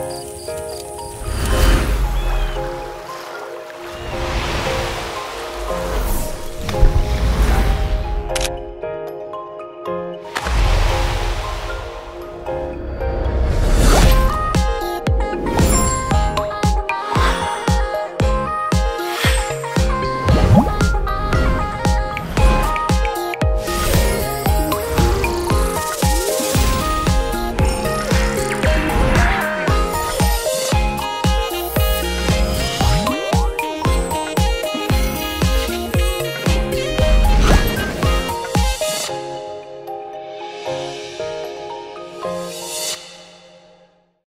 Música